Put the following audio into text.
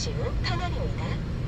잠시 후 터널입니다.